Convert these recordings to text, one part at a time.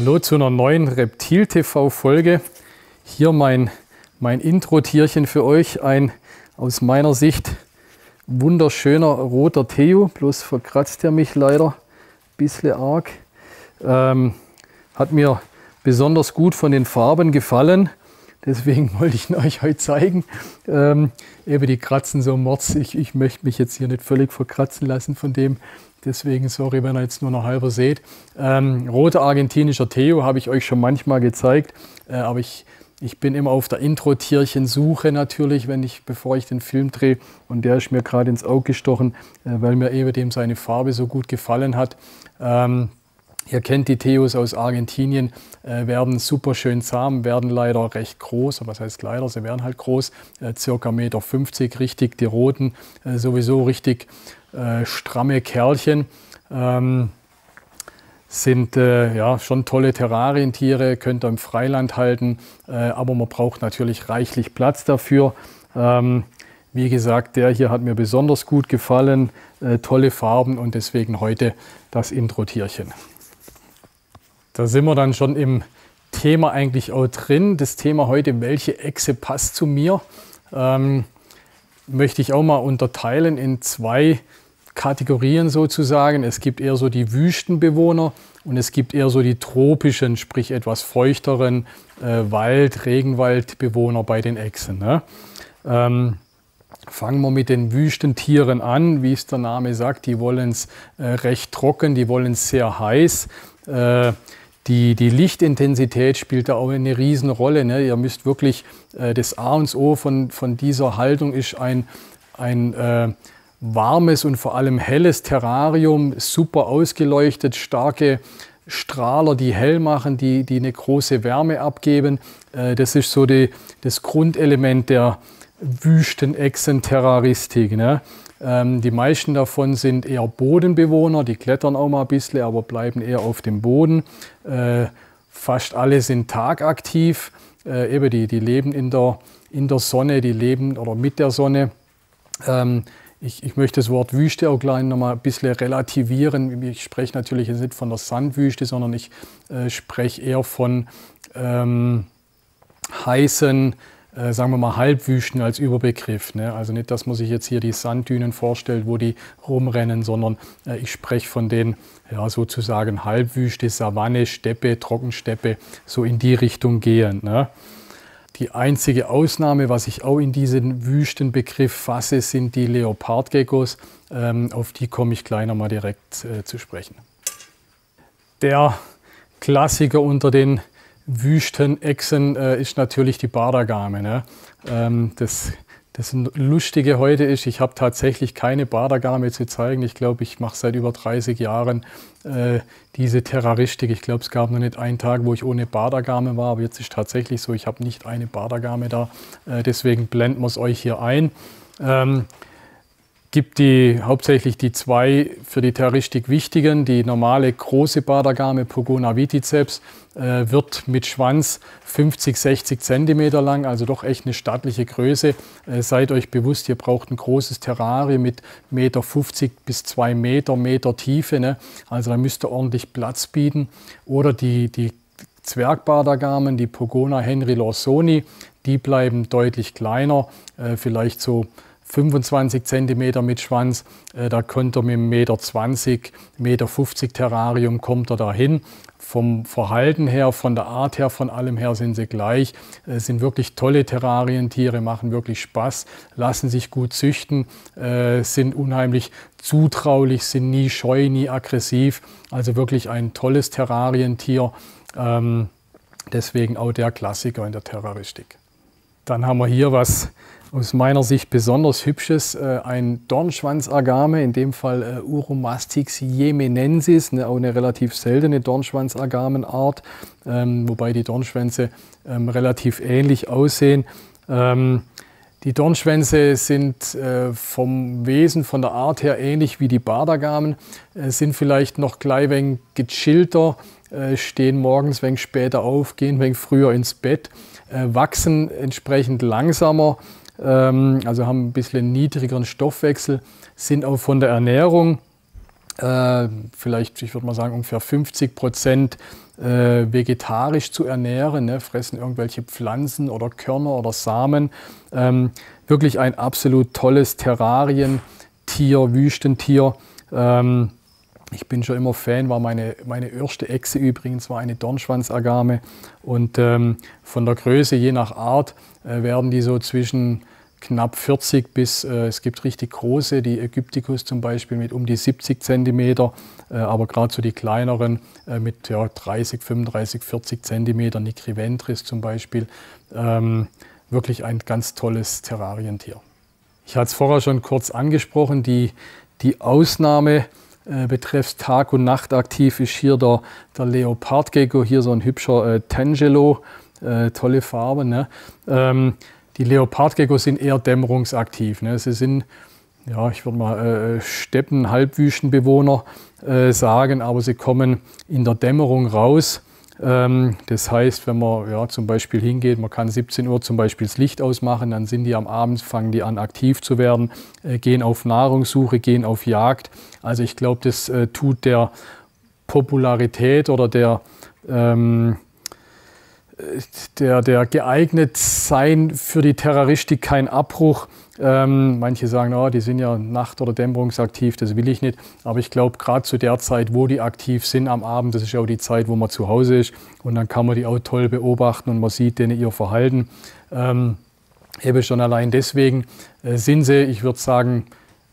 Hallo zu einer neuen Reptil-TV-Folge. Hier mein, mein Intro-Tierchen für euch. Ein aus meiner Sicht wunderschöner roter Theo. Bloß verkratzt er mich leider ein bisschen arg. Ähm, hat mir besonders gut von den Farben gefallen. Deswegen wollte ich ihn euch heute zeigen. Ähm, eben die kratzen so mords. Ich, ich möchte mich jetzt hier nicht völlig verkratzen lassen von dem. Deswegen sorry, wenn ihr jetzt nur noch halber seht. Ähm, roter argentinischer Theo habe ich euch schon manchmal gezeigt. Äh, aber ich, ich bin immer auf der Intro-Tierchen-Suche natürlich, wenn ich, bevor ich den Film drehe. Und der ist mir gerade ins Auge gestochen, äh, weil mir eben dem seine Farbe so gut gefallen hat. Ähm, Ihr kennt die Theos aus Argentinien, äh, werden super schön zahm, werden leider recht groß, was heißt leider, sie werden halt groß, äh, circa 1,50 Meter, richtig, die roten, äh, sowieso richtig äh, stramme Kerlchen. Ähm, sind äh, ja, schon tolle Terrarientiere, könnt ihr im Freiland halten, äh, aber man braucht natürlich reichlich Platz dafür. Ähm, wie gesagt, der hier hat mir besonders gut gefallen, äh, tolle Farben und deswegen heute das Intro-Tierchen. Da sind wir dann schon im Thema eigentlich auch drin. Das Thema heute, welche Echse passt zu mir, ähm, möchte ich auch mal unterteilen in zwei Kategorien sozusagen. Es gibt eher so die Wüstenbewohner und es gibt eher so die tropischen, sprich etwas feuchteren äh, Wald-, Regenwaldbewohner bei den Echsen. Ne? Ähm, Fangen wir mit den Wüstentieren an, wie es der Name sagt. Die wollen es äh, recht trocken, die wollen es sehr heiß. Äh, die, die Lichtintensität spielt da auch eine Riesenrolle. Ne? Ihr müsst wirklich, äh, das A und O von, von dieser Haltung ist ein, ein äh, warmes und vor allem helles Terrarium, super ausgeleuchtet, starke Strahler, die hell machen, die, die eine große Wärme abgeben. Äh, das ist so die, das Grundelement der Wüstenechsen-Terroristik. Ne? Ähm, die meisten davon sind eher Bodenbewohner, die klettern auch mal ein bisschen, aber bleiben eher auf dem Boden. Äh, fast alle sind tagaktiv, äh, eben die, die leben in der, in der Sonne, die leben oder mit der Sonne. Ähm, ich, ich, möchte das Wort Wüste auch gleich noch mal ein bisschen relativieren. Ich spreche natürlich jetzt nicht von der Sandwüste, sondern ich äh, spreche eher von ähm, heißen, äh, sagen wir mal, Halbwüsten als Überbegriff. Ne? Also nicht, dass man sich jetzt hier die Sanddünen vorstellt, wo die rumrennen, sondern äh, ich spreche von den ja, sozusagen Halbwüste, Savanne, Steppe, Trockensteppe, so in die Richtung gehend. Ne? Die einzige Ausnahme, was ich auch in diesen Wüstenbegriff fasse, sind die Leopardgeckos. Ähm, auf die komme ich gleich nochmal direkt äh, zu sprechen. Der Klassiker unter den Wüstenechsen äh, ist natürlich die Badagame. Ne? Ähm, das, das Lustige heute ist, ich habe tatsächlich keine Badagame zu zeigen. Ich glaube, ich mache seit über 30 Jahren äh, diese Terroristik. Ich glaube, es gab noch nicht einen Tag, wo ich ohne Badagame war, aber jetzt ist tatsächlich so, ich habe nicht eine Badagame da. Äh, deswegen blenden wir es euch hier ein. Ähm, gibt die hauptsächlich die zwei für die Terroristik wichtigen. Die normale große Badagame Pogona viticeps äh, wird mit Schwanz 50, 60 Zentimeter lang, also doch echt eine stattliche Größe. Äh, seid euch bewusst, ihr braucht ein großes Terrarium mit Meter 50 bis 2 Meter, Meter Tiefe. Ne? Also da müsst ihr ordentlich Platz bieten. Oder die, die Zwergbadagamen, die Pogona Henry Lorsoni, die bleiben deutlich kleiner, äh, vielleicht so 25 cm mit Schwanz, äh, da könnt ihr mit einem Meter 20, Meter 50 Terrarium kommt er dahin. Vom Verhalten her, von der Art her, von allem her sind sie gleich. Äh, sind wirklich tolle Terrarientiere, machen wirklich Spaß, lassen sich gut züchten, äh, sind unheimlich zutraulich, sind nie scheu, nie aggressiv. Also wirklich ein tolles Terrarientier. Ähm, deswegen auch der Klassiker in der Terroristik. Dann haben wir hier was aus meiner Sicht besonders hübsches, äh, ein Dornschwanzagame, in dem Fall äh, Uromastix jemenensis, ne, auch eine relativ seltene Dornschwanzagamenart, ähm, wobei die Dornschwänze ähm, relativ ähnlich aussehen. Ähm, die Dornschwänze sind äh, vom Wesen, von der Art her ähnlich wie die Badagamen, äh, sind vielleicht noch gleich ein gechillter, äh, stehen morgens ein wenig später auf, gehen ein wenig früher ins Bett, äh, wachsen entsprechend langsamer, also haben ein bisschen niedrigeren Stoffwechsel, sind auch von der Ernährung äh, vielleicht, ich würde mal sagen, ungefähr 50 Prozent äh, vegetarisch zu ernähren, ne? fressen irgendwelche Pflanzen oder Körner oder Samen. Ähm, wirklich ein absolut tolles Terrarientier, Wüstentier. Ähm, ich bin schon immer Fan, war meine, meine erste Echse übrigens, war eine Dornschwanzagame. Und ähm, von der Größe, je nach Art, äh, werden die so zwischen knapp 40 bis, äh, es gibt richtig große, die Ägypticus zum Beispiel mit um die 70 Zentimeter, äh, aber gerade so die kleineren äh, mit ja, 30, 35, 40 Zentimeter, Nicriventris zum Beispiel. Ähm, wirklich ein ganz tolles Terrarientier. Ich hatte es vorher schon kurz angesprochen, die, die Ausnahme äh, betreffs Tag und Nacht aktiv ist hier der, der Leopardgecko, hier so ein hübscher äh, Tangelo, äh, tolle Farbe. Ne? Ähm, die Leopardgeckos sind eher dämmerungsaktiv. Ne? Sie sind, ja, ich würde mal äh, Steppen-, Halbwüstenbewohner äh, sagen, aber sie kommen in der Dämmerung raus. Ähm, das heißt, wenn man ja, zum Beispiel hingeht, man kann 17 Uhr zum Beispiel das Licht ausmachen, dann sind die am Abend, fangen die an aktiv zu werden, äh, gehen auf Nahrungssuche, gehen auf Jagd. Also ich glaube, das äh, tut der Popularität oder der ähm, der, der geeignet sein für die Terroristik kein Abbruch. Ähm, manche sagen, oh, die sind ja nacht- oder dämmerungsaktiv, das will ich nicht. Aber ich glaube, gerade zu der Zeit, wo die aktiv sind am Abend, das ist ja auch die Zeit, wo man zu Hause ist. Und dann kann man die auch toll beobachten und man sieht denen ihr Verhalten. Ähm, eben schon allein deswegen äh, sind sie, ich würde sagen,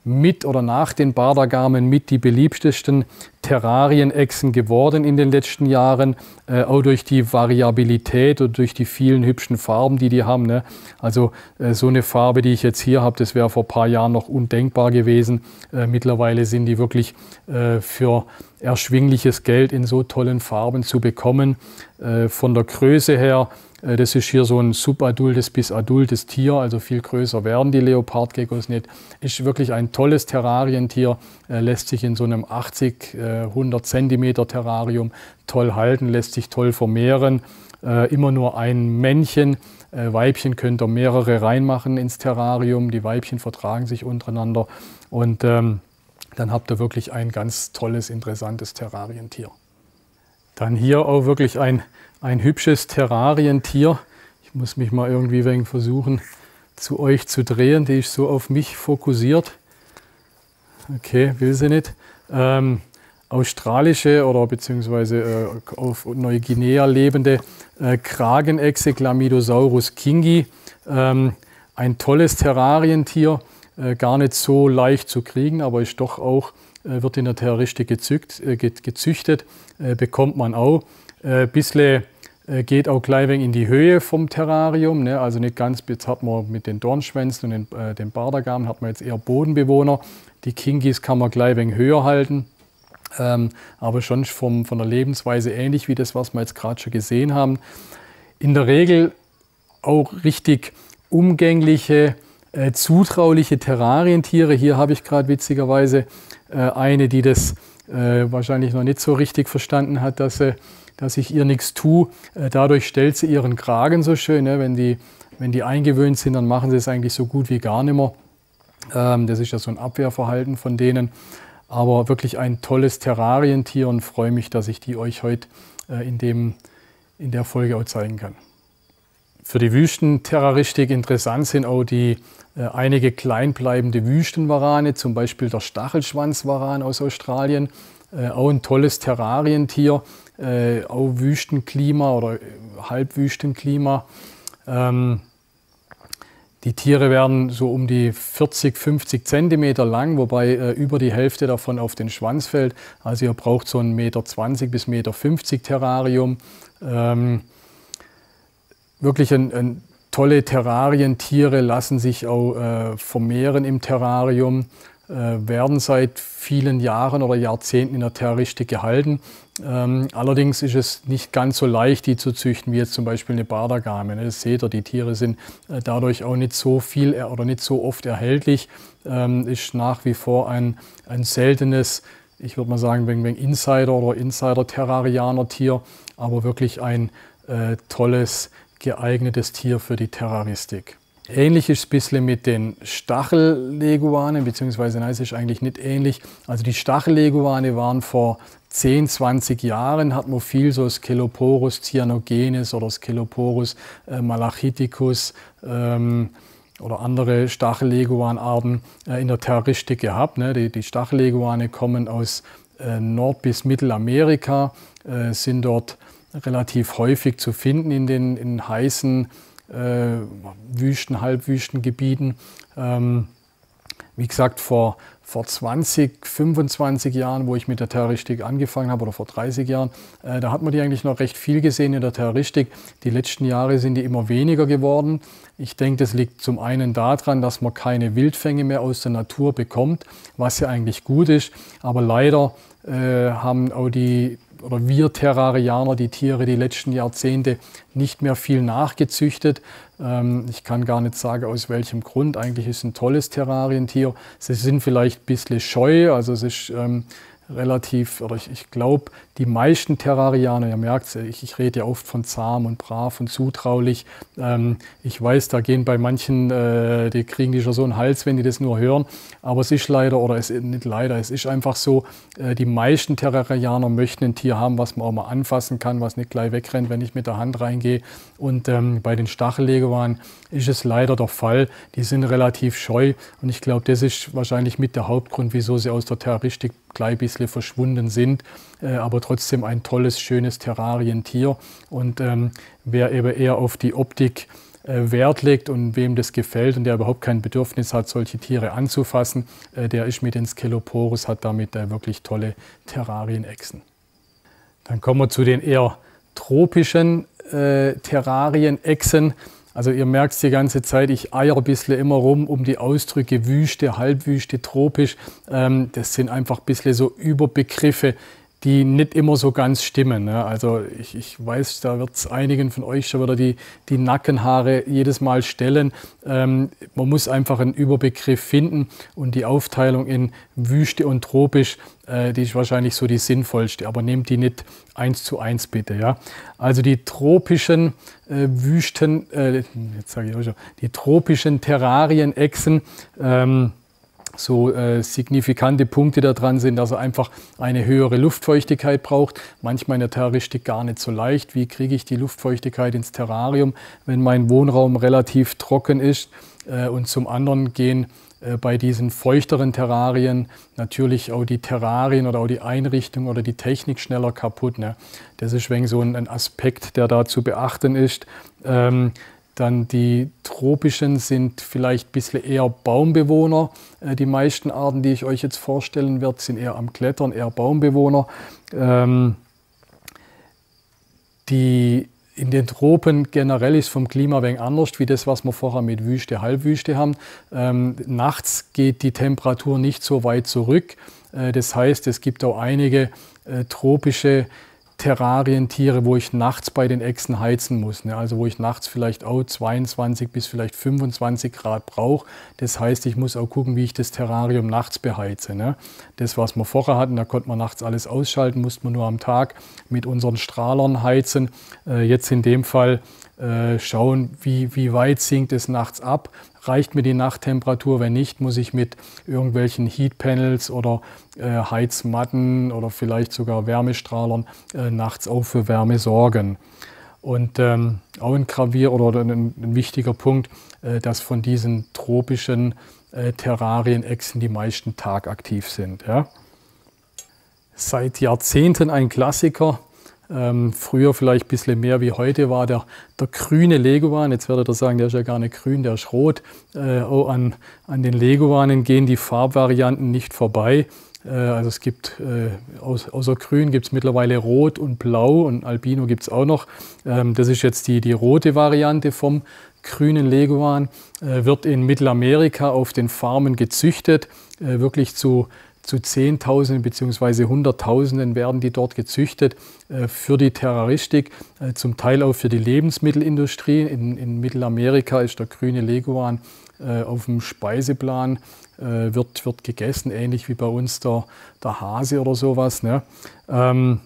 mit oder nach den Bardergamen mit die beliebtesten Terrarienechsen geworden in den letzten Jahren, äh, auch durch die Variabilität und durch die vielen hübschen Farben, die die haben. Ne? Also äh, so eine Farbe, die ich jetzt hier habe, das wäre vor ein paar Jahren noch undenkbar gewesen. Äh, mittlerweile sind die wirklich äh, für erschwingliches Geld in so tollen Farben zu bekommen. Äh, von der Größe her das ist hier so ein subadultes bis adultes Tier, also viel größer werden die Leopardgeckos nicht. Ist wirklich ein tolles Terrarientier, lässt sich in so einem 80, 100 Zentimeter Terrarium toll halten, lässt sich toll vermehren. Äh, immer nur ein Männchen. Äh, Weibchen könnt ihr mehrere reinmachen ins Terrarium. Die Weibchen vertragen sich untereinander. Und ähm, dann habt ihr wirklich ein ganz tolles, interessantes Terrarientier. Dann hier auch wirklich ein ein hübsches Terrarientier. Ich muss mich mal irgendwie wegen versuchen zu euch zu drehen. Die ist so auf mich fokussiert. Okay, will sie nicht. Ähm, australische oder beziehungsweise äh, auf Neuguinea lebende äh, Kragenechse Chlamydosaurus kingi. Ähm, ein tolles Terrarientier, äh, gar nicht so leicht zu kriegen, aber ist doch auch, äh, wird in der Terroristik gezückt, äh, gezüchtet, äh, bekommt man auch. Äh, bisschen äh, geht auch gleich in die Höhe vom Terrarium. Ne? Also nicht ganz, jetzt hat man mit den Dornschwänzen und den, äh, den Bardergamen hat man jetzt eher Bodenbewohner. Die Kinkis kann man gleich ein höher halten. Ähm, aber schon vom, von der Lebensweise ähnlich wie das, was wir jetzt gerade schon gesehen haben. In der Regel auch richtig umgängliche, äh, zutrauliche Terrarientiere. Hier habe ich gerade witzigerweise äh, eine, die das äh, wahrscheinlich noch nicht so richtig verstanden hat, dass sie dass ich ihr nichts tue. Äh, dadurch stellt sie ihren Kragen so schön. Ne? Wenn, die, wenn die eingewöhnt sind, dann machen sie es eigentlich so gut wie gar nicht mehr. Ähm, das ist ja so ein Abwehrverhalten von denen. Aber wirklich ein tolles Terrarientier und freue mich, dass ich die euch heute äh, in, dem, in der Folge auch zeigen kann. Für die Wüstenterroristik interessant sind auch die äh, einige kleinbleibende Wüstenwarane, zum Beispiel der Stachelschwanzwaran aus Australien. Äh, auch ein tolles Terrarientier, äh, auch Wüstenklima oder äh, Halbwüstenklima. Ähm, die Tiere werden so um die 40, 50 Zentimeter lang, wobei äh, über die Hälfte davon auf den Schwanz fällt. Also ihr braucht so ein Meter 20 bis Meter 50 Terrarium. Ähm, wirklich ein, ein tolle Terrarientiere lassen sich auch äh, vermehren im Terrarium. Äh, werden seit vielen Jahren oder Jahrzehnten in der Terroristik gehalten. Ähm, allerdings ist es nicht ganz so leicht, die zu züchten, wie jetzt zum Beispiel eine Bardagame. Ne? Das seht ihr, die Tiere sind äh, dadurch auch nicht so viel oder nicht so oft erhältlich. Ähm, ist nach wie vor ein, ein seltenes, ich würde mal sagen, wegen, wegen Insider- oder Insider-Terrarianer-Tier, aber wirklich ein äh, tolles, geeignetes Tier für die Terroristik. Ähnlich ist es ein bisschen mit den Stachelleguanen, beziehungsweise nein, es ist eigentlich nicht ähnlich. Also die Stachelleguane waren vor 10, 20 Jahren, hat man viel so Sceloporus cyanogenes oder Sceloporus äh, malachiticus ähm, oder andere Stachelleguanarten äh, in der Terroristik gehabt. Ne? Die, die Stachelleguane kommen aus äh, Nord- bis Mittelamerika, äh, sind dort relativ häufig zu finden in den in heißen äh, Wüsten, Halbwüstengebieten. Ähm, wie gesagt, vor, vor 20, 25 Jahren, wo ich mit der Terroristik angefangen habe, oder vor 30 Jahren, äh, da hat man die eigentlich noch recht viel gesehen in der Terroristik. Die letzten Jahre sind die immer weniger geworden. Ich denke, das liegt zum einen daran, dass man keine Wildfänge mehr aus der Natur bekommt, was ja eigentlich gut ist. Aber leider äh, haben auch die oder wir Terrarianer die Tiere die letzten Jahrzehnte nicht mehr viel nachgezüchtet. Ähm, ich kann gar nicht sagen, aus welchem Grund. Eigentlich ist es ein tolles Terrarientier. Sie sind vielleicht ein bisschen scheu, also es ist ähm, relativ, oder ich, ich glaube, die meisten Terrarianer, ihr merkt ich, ich rede ja oft von zahm und brav und zutraulich. Ähm, ich weiß, da gehen bei manchen, äh, die kriegen die schon so einen Hals, wenn die das nur hören. Aber es ist leider, oder es ist nicht leider, es ist einfach so, äh, die meisten Terrarianer möchten ein Tier haben, was man auch mal anfassen kann, was nicht gleich wegrennt, wenn ich mit der Hand reingehe. Und ähm, bei den Stachelleguanen ist es leider der Fall. Die sind relativ scheu. Und ich glaube, das ist wahrscheinlich mit der Hauptgrund, wieso sie aus der Terroristik gleich ein bisschen verschwunden sind. Äh, aber trotzdem ein tolles, schönes Terrarientier. Und ähm, wer eben eher auf die Optik äh, Wert legt und wem das gefällt und der überhaupt kein Bedürfnis hat, solche Tiere anzufassen, äh, der ist mit den Sceloporus, hat damit äh, wirklich tolle Terrarienechsen. Dann kommen wir zu den eher tropischen äh, Terrarienechsen. Also ihr merkt es die ganze Zeit, ich eier ein bisschen immer rum um die Ausdrücke Wüste, Halbwüste, tropisch. Ähm, das sind einfach ein bisschen so Überbegriffe, die nicht immer so ganz stimmen. Ne? Also ich, ich, weiß, da wird es einigen von euch schon wieder die, die Nackenhaare jedes Mal stellen. Ähm, man muss einfach einen Überbegriff finden und die Aufteilung in Wüste und tropisch, äh, die ist wahrscheinlich so die sinnvollste, aber nehmt die nicht eins zu eins bitte. Ja? Also die tropischen äh, Wüsten, äh, jetzt sage ich auch schon, die tropischen Terrarienechsen, ähm, so äh, signifikante Punkte daran sind, dass er einfach eine höhere Luftfeuchtigkeit braucht. Manchmal in der Terroristik gar nicht so leicht. Wie kriege ich die Luftfeuchtigkeit ins Terrarium, wenn mein Wohnraum relativ trocken ist? Äh, und zum anderen gehen äh, bei diesen feuchteren Terrarien natürlich auch die Terrarien oder auch die Einrichtung oder die Technik schneller kaputt. Ne? Das ist wegen so ein Aspekt, der da zu beachten ist. Ähm, dann die tropischen sind vielleicht ein bisschen eher Baumbewohner. Äh, die meisten Arten, die ich euch jetzt vorstellen werde, sind eher am Klettern, eher Baumbewohner. Ähm, die in den Tropen generell ist vom Klima wenig anders, wie das, was wir vorher mit Wüste, Halbwüste haben. Ähm, nachts geht die Temperatur nicht so weit zurück. Äh, das heißt, es gibt auch einige äh, tropische Terrarientiere, wo ich nachts bei den Echsen heizen muss. Ne? Also wo ich nachts vielleicht auch 22 bis vielleicht 25 Grad brauche. Das heißt, ich muss auch gucken, wie ich das Terrarium nachts beheize. Ne? Das, was wir vorher hatten, da konnte man nachts alles ausschalten, musste man nur am Tag mit unseren Strahlern heizen. Äh, jetzt in dem Fall äh, schauen, wie, wie weit sinkt es nachts ab. Reicht mir die Nachttemperatur? Wenn nicht, muss ich mit irgendwelchen Heatpanels oder äh, Heizmatten oder vielleicht sogar Wärmestrahlern äh, nachts auch für Wärme sorgen. Und ähm, auch ein Gravier oder ein, ein wichtiger Punkt, äh, dass von diesen tropischen äh, Terrarienechsen die meisten tagaktiv sind. Ja. Seit Jahrzehnten ein Klassiker, ähm, früher vielleicht ein bisschen mehr wie heute war der, der grüne Leguan. Jetzt werdet ihr sagen, der ist ja gar nicht grün, der ist rot. Äh, auch an, an den Leguanen gehen die Farbvarianten nicht vorbei. Äh, also es gibt äh, außer Grün gibt es mittlerweile Rot und Blau und Albino gibt es auch noch. Ähm, das ist jetzt die, die rote Variante vom grünen Leguan. Äh, wird in Mittelamerika auf den Farmen gezüchtet, äh, wirklich zu zu Zehntausenden bzw. Hunderttausenden werden die dort gezüchtet äh, für die Terroristik, äh, zum Teil auch für die Lebensmittelindustrie. In, in Mittelamerika ist der grüne Leguan äh, auf dem Speiseplan, wird, wird gegessen, ähnlich wie bei uns der, der Hase oder sowas. Ne? Ähm,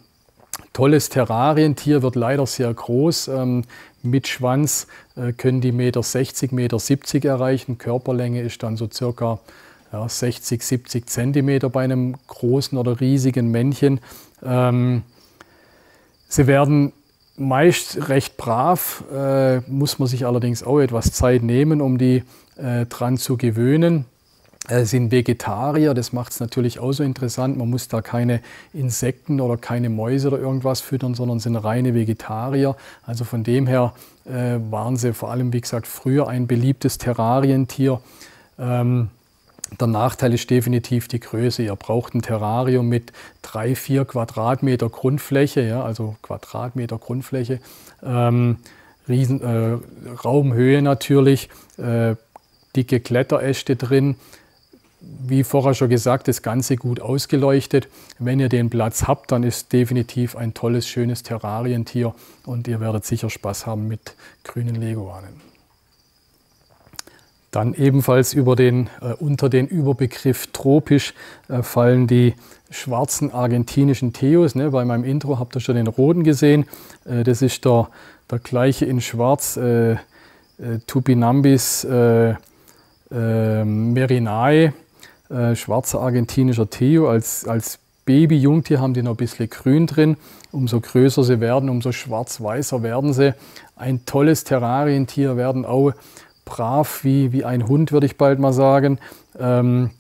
tolles Terrarientier, wird leider sehr groß. Ähm, mit Schwanz äh, können die Meter 60, Meter 70 erreichen. Körperlänge ist dann so circa ja, 60, 70 Zentimeter bei einem großen oder riesigen Männchen. Ähm, sie werden meist recht brav, äh, muss man sich allerdings auch etwas Zeit nehmen, um die äh, dran zu gewöhnen. Äh, sind Vegetarier, das macht es natürlich auch so interessant. Man muss da keine Insekten oder keine Mäuse oder irgendwas füttern, sondern sind reine Vegetarier. Also von dem her äh, waren sie vor allem, wie gesagt, früher ein beliebtes Terrarientier. Ähm, der Nachteil ist definitiv die Größe. Ihr braucht ein Terrarium mit drei, vier Quadratmeter Grundfläche, ja, also Quadratmeter Grundfläche, ähm, Riesen, äh, Raumhöhe natürlich, äh, dicke Kletteräste drin. Wie vorher schon gesagt, das Ganze gut ausgeleuchtet. Wenn ihr den Platz habt, dann ist definitiv ein tolles, schönes Terrarientier und ihr werdet sicher Spaß haben mit grünen Leguanen. Dann ebenfalls den, äh, unter den Überbegriff tropisch äh, fallen die schwarzen argentinischen Theos. Ne? Bei meinem Intro habt ihr schon den roten gesehen. Äh, das ist der, der gleiche in schwarz, äh, äh, Tupinambis äh, merinae, schwarzer argentinischer Theo. Als, als Baby-Jungtier haben die noch ein bisschen grün drin. Umso größer sie werden, umso schwarz-weißer werden sie. Ein tolles Terrarientier werden auch brav wie, wie ein Hund, würde ich bald mal sagen. Ähm,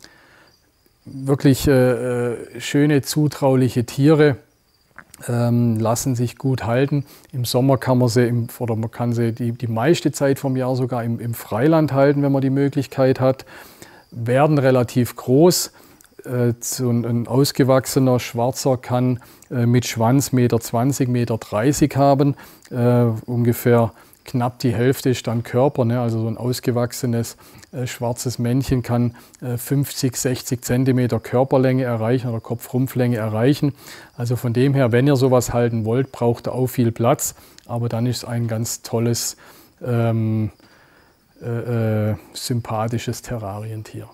wirklich äh, äh, schöne, zutrauliche Tiere. Ähm, lassen sich gut halten. Im Sommer kann man sie, im, oder man kann sie die, die meiste Zeit vom Jahr sogar im, im Freiland halten, wenn man die Möglichkeit hat. Werden relativ groß. Äh, so ein, ausgewachsener Schwarzer kann äh, mit Schwanz 1,20 Meter, 20 Meter 30 haben, äh, ungefähr knapp die Hälfte ist dann Körper. Ne? Also so ein ausgewachsenes äh, schwarzes Männchen kann äh, 50, 60 Zentimeter Körperlänge erreichen oder Kopfrumpflänge erreichen. Also von dem her, wenn ihr sowas halten wollt, braucht ihr auch viel Platz. Aber dann ist ein ganz tolles, ähm, äh, äh sympathisches Terrarientier.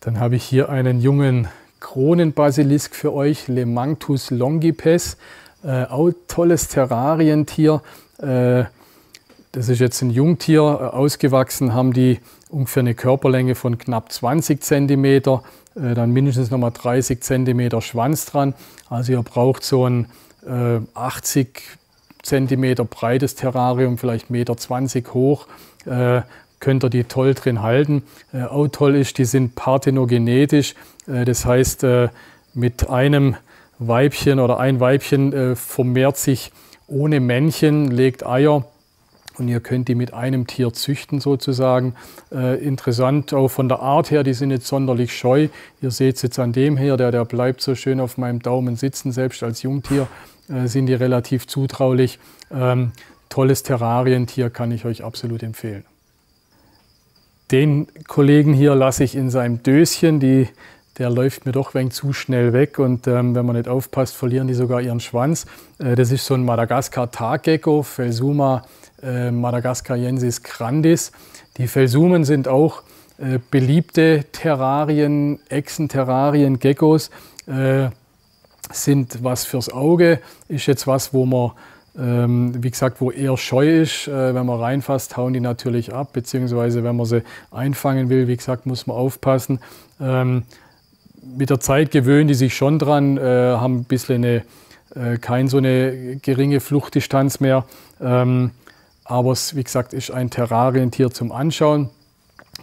Dann habe ich hier einen jungen Kronenbasilisk für euch, Lemanctus longipes. Äh, auch tolles Terrarientier. Äh, das ist jetzt ein Jungtier, äh, ausgewachsen haben die ungefähr eine Körperlänge von knapp 20 cm, äh, dann mindestens nochmal 30 cm Schwanz dran. Also ihr braucht so ein 80 cm breites Terrarium, vielleicht 1,20 Meter hoch, könnt ihr die toll drin halten. Auch toll ist, die sind parthenogenetisch, das heißt mit einem Weibchen oder ein Weibchen vermehrt sich ohne Männchen, legt Eier und ihr könnt die mit einem Tier züchten sozusagen. Äh, interessant auch von der Art her, die sind nicht sonderlich scheu. Ihr seht es jetzt an dem hier, der, der bleibt so schön auf meinem Daumen sitzen, selbst als Jungtier äh, sind die relativ zutraulich. Ähm, tolles Terrarientier kann ich euch absolut empfehlen. Den Kollegen hier lasse ich in seinem Döschen, die der läuft mir doch wenig zu schnell weg und ähm, wenn man nicht aufpasst, verlieren die sogar ihren Schwanz. Äh, das ist so ein Madagaskar-Taggecko, Felsuma äh, madagaskariensis grandis. Die Felsumen sind auch äh, beliebte Terrarien, Echsenterrarien, Geckos. Äh, sind was fürs Auge, ist jetzt was, wo man ähm, wie gesagt, wo eher scheu ist. Äh, wenn man reinfasst, hauen die natürlich ab, beziehungsweise wenn man sie einfangen will, wie gesagt, muss man aufpassen. Mit der Zeit gewöhnen die sich schon dran, äh, haben ein bisschen eine, äh, kein so eine geringe Fluchtdistanz mehr. Ähm, aber es, wie gesagt, ist ein Terrarientier zum Anschauen.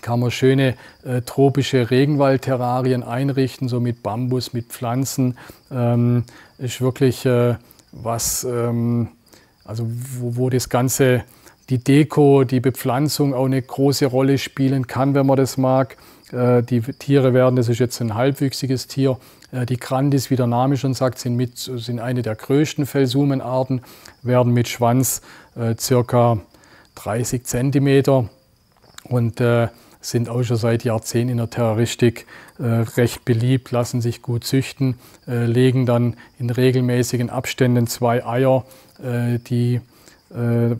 Kann man schöne äh, tropische Regenwaldterrarien einrichten, so mit Bambus, mit Pflanzen. Ähm, ist wirklich äh, was, ähm, also wo, wo das Ganze, die Deko, die Bepflanzung auch eine große Rolle spielen kann, wenn man das mag. Äh, die Tiere werden, das ist jetzt ein halbwüchsiges Tier, äh, die Grandis, wie der Name schon sagt, sind, mit, sind eine der größten Felsumenarten, werden mit Schwanz äh, circa 30 cm und sind auch schon seit Jahrzehnten in der Terroristik recht beliebt, lassen sich gut züchten, legen dann in regelmäßigen Abständen zwei Eier, die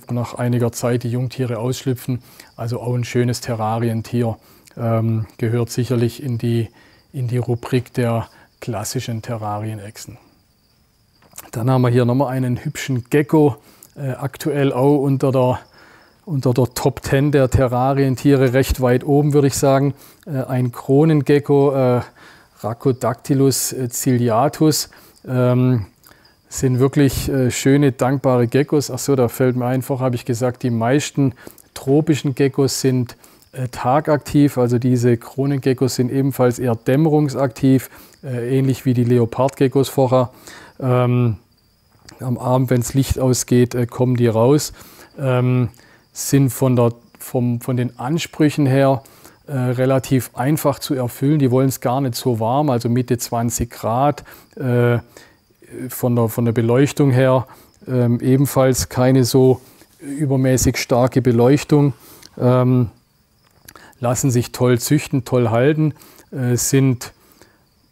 nach einiger Zeit die Jungtiere ausschlüpfen. Also auch ein schönes Terrarientier ähm, gehört sicherlich in die, in die Rubrik der klassischen Terrarienechsen. Dann haben wir hier nochmal einen hübschen Gecko, äh, aktuell auch unter der, unter der Top 10 der Terrarientiere recht weit oben, würde ich sagen. Äh, ein Kronengecko, äh, Rhacodactylus äh, ciliatus. Ähm, sind wirklich äh, schöne, dankbare Geckos. Achso, da fällt mir einfach, habe ich gesagt, die meisten tropischen Geckos sind tagaktiv. Also diese Kronengeckos sind ebenfalls eher dämmerungsaktiv, äh, ähnlich wie die Leopardgeckos vorher. Ähm, am Abend, wenn das Licht ausgeht, äh, kommen die raus. Ähm, sind von, der, vom, von den Ansprüchen her äh, relativ einfach zu erfüllen. Die wollen es gar nicht so warm, also Mitte 20 Grad. Äh, von, der, von der Beleuchtung her ähm, ebenfalls keine so übermäßig starke Beleuchtung. Ähm, lassen sich toll züchten, toll halten, äh, sind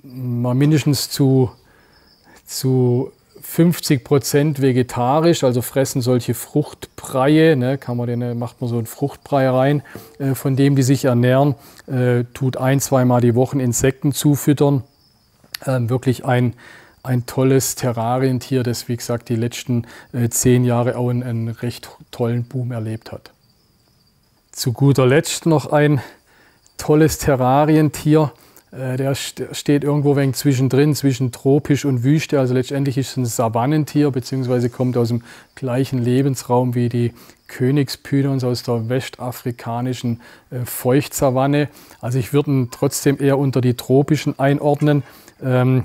mal mindestens zu, zu 50 Prozent vegetarisch, also fressen solche Fruchtbreie, ne, kann man den, macht man so einen Fruchtbrei rein, äh, von dem die sich ernähren, äh, tut ein, zweimal die Woche Insekten zufüttern. Ähm, wirklich ein, ein tolles Terrarientier, das wie gesagt die letzten äh, zehn Jahre auch einen recht tollen Boom erlebt hat. Zu guter Letzt noch ein tolles Terrarientier. Äh, der steht irgendwo wenig zwischendrin, zwischen tropisch und Wüste. Also letztendlich ist es ein Savannentier, beziehungsweise kommt aus dem gleichen Lebensraum wie die Königspynons aus der westafrikanischen äh, Feuchtsavanne. Also ich würde ihn trotzdem eher unter die tropischen einordnen. Ähm,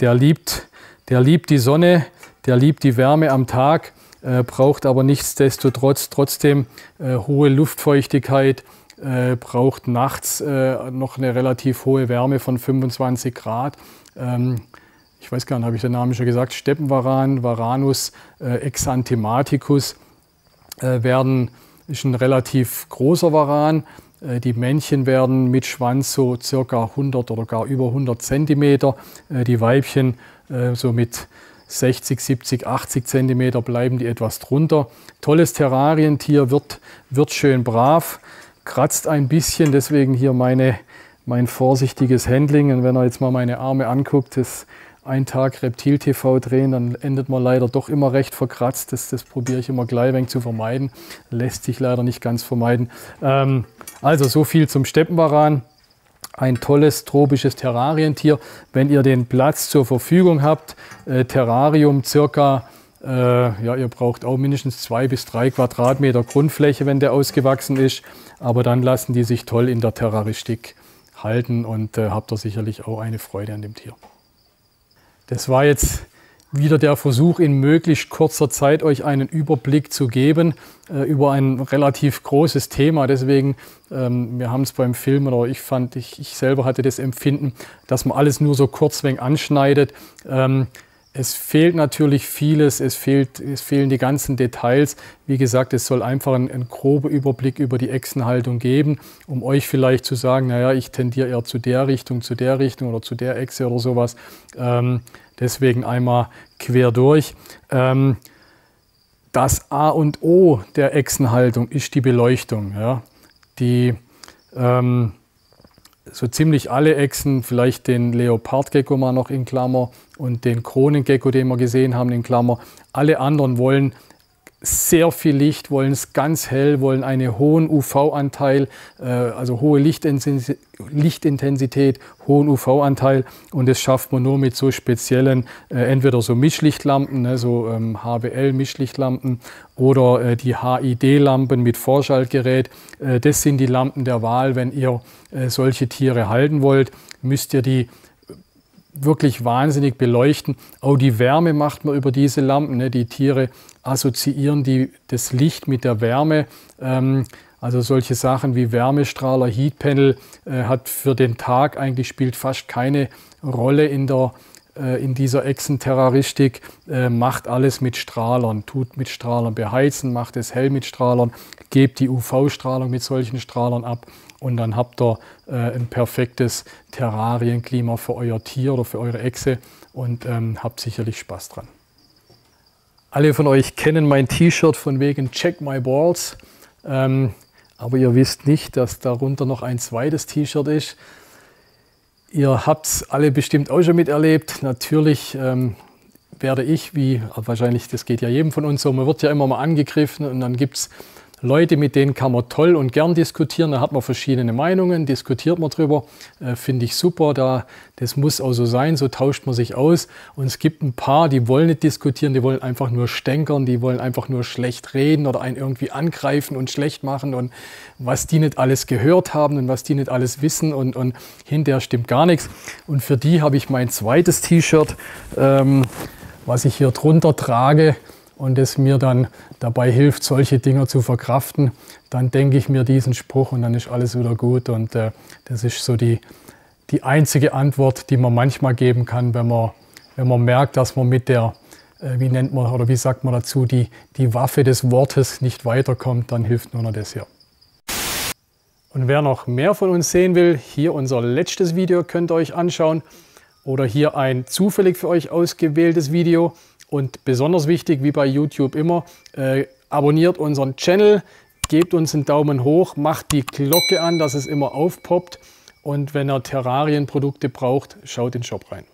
der, liebt, der liebt die Sonne, der liebt die Wärme am Tag äh, braucht aber nichtsdestotrotz trotzdem äh, hohe Luftfeuchtigkeit, äh, braucht nachts äh, noch eine relativ hohe Wärme von 25 Grad. Ähm, ich weiß gar nicht, habe ich den Namen schon gesagt, Steppenvaran, Varanus äh, exanthematicus werden, ist ein relativ großer Varan. Die Männchen werden mit Schwanz so circa 100 oder gar über 100 Zentimeter, die Weibchen so mit 60, 70, 80 Zentimeter bleiben die etwas drunter. Tolles Terrarientier, wird, wird schön brav, kratzt ein bisschen, deswegen hier meine, mein vorsichtiges Handling. Und wenn er jetzt mal meine Arme anguckt, das ein Tag Reptil-TV drehen, dann endet man leider doch immer recht verkratzt. Das, das probiere ich immer gleich ein zu vermeiden. Lässt sich leider nicht ganz vermeiden. Ähm, also so viel zum Steppenwaran ein tolles tropisches Terrarientier. Wenn ihr den Platz zur Verfügung habt, äh, Terrarium circa, äh, ja, ihr braucht auch mindestens zwei bis drei Quadratmeter Grundfläche, wenn der ausgewachsen ist. Aber dann lassen die sich toll in der Terroristik halten und äh, habt ihr sicherlich auch eine Freude an dem Tier. Das war jetzt wieder der Versuch, in möglichst kurzer Zeit euch einen Überblick zu geben äh, über ein relativ großes Thema. Deswegen, ähm, wir haben es beim Film oder ich fand, ich, ich selber hatte das Empfinden, dass man alles nur so kurzweg anschneidet. Ähm, es fehlt natürlich vieles, es, fehlt, es fehlen die ganzen Details. Wie gesagt, es soll einfach ein, ein grober Überblick über die Echsenhaltung geben, um euch vielleicht zu sagen, naja, ich tendiere eher zu der Richtung, zu der Richtung oder zu der Echse oder sowas. Ähm, Deswegen einmal quer durch. Ähm, das A und O der Echsenhaltung ist die Beleuchtung. Ja. Die ähm, so ziemlich alle Echsen, vielleicht den Leopardgecko mal noch in Klammer und den Kronengecko, den wir gesehen haben in Klammer, alle anderen wollen sehr viel Licht, wollen es ganz hell, wollen einen hohen UV-Anteil, äh, also hohe Lichtintensität, hohen UV-Anteil und das schafft man nur mit so speziellen, äh, entweder so Mischlichtlampen, ne, so ähm, HBL-Mischlichtlampen oder äh, die HID-Lampen mit Vorschaltgerät. Äh, das sind die Lampen der Wahl, wenn ihr äh, solche Tiere halten wollt, müsst ihr die wirklich wahnsinnig beleuchten. Auch die Wärme macht man über diese Lampen. Ne? Die Tiere assoziieren die, das Licht mit der Wärme. Ähm, also solche Sachen wie Wärmestrahler, Heatpanel äh, hat für den Tag eigentlich spielt fast keine Rolle in, der, äh, in dieser Echsenterroristik. Äh, macht alles mit Strahlern, tut mit Strahlern beheizen, macht es hell mit Strahlern, gebt die UV-Strahlung mit solchen Strahlern ab und dann habt ihr äh, ein perfektes Terrarienklima für euer Tier oder für eure Echse und ähm, habt sicherlich Spaß dran. Alle von euch kennen mein T-Shirt von wegen Check My Balls, ähm, aber ihr wisst nicht, dass darunter noch ein zweites T-Shirt ist. Ihr habt es alle bestimmt auch schon miterlebt. Natürlich ähm, werde ich, wie wahrscheinlich, das geht ja jedem von uns so, man wird ja immer mal angegriffen und dann gibt es Leute, mit denen kann man toll und gern diskutieren. Da hat man verschiedene Meinungen, diskutiert man drüber. Äh, Finde ich super. Da, das muss auch so sein, so tauscht man sich aus. Und es gibt ein paar, die wollen nicht diskutieren, die wollen einfach nur stänkern, die wollen einfach nur schlecht reden oder einen irgendwie angreifen und schlecht machen und was die nicht alles gehört haben und was die nicht alles wissen und, und hinterher stimmt gar nichts. Und für die habe ich mein zweites T-Shirt, ähm, was ich hier drunter trage und es mir dann dabei hilft, solche Dinge zu verkraften, dann denke ich mir diesen Spruch und dann ist alles wieder gut. Und äh, das ist so die, die einzige Antwort, die man manchmal geben kann, wenn man, wenn man merkt, dass man mit der, äh, wie nennt man oder wie sagt man dazu, die, die Waffe des Wortes nicht weiterkommt, dann hilft nur noch das hier. Und wer noch mehr von uns sehen will, hier unser letztes Video könnt ihr euch anschauen oder hier ein zufällig für euch ausgewähltes Video. Und besonders wichtig, wie bei YouTube immer, äh, abonniert unseren Channel, gebt uns einen Daumen hoch, macht die Glocke an, dass es immer aufpoppt. Und wenn ihr Terrarienprodukte braucht, schaut in den Shop rein.